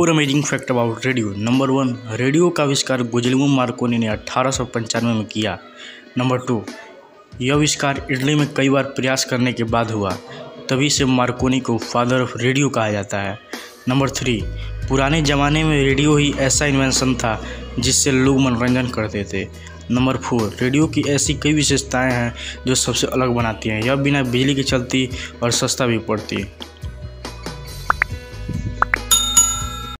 Four amazing fact about radio number one radio का आविष्कार गुजलिमो Markovnikov ने अठारह सौ पंचानवे में किया. नंबर टू यह आविष्कार इटली में कई बार प्रयास करने के बाद हुआ, तभी से मार्कोनी को फादर ऑफ़ रेडियो कहा जाता है. नंबर थ्री पुराने ज़माने में रेडियो ही ऐसा इन्वेंशन था जिससे लोग मनोरंजन करते थे. नंबर फोर रेडियो की ऐसी कई विशेषताएँ हैं जो सबसे अलग बनाती हैं, यह बिना बिजली की चलती और सस्ता भी पड़ती.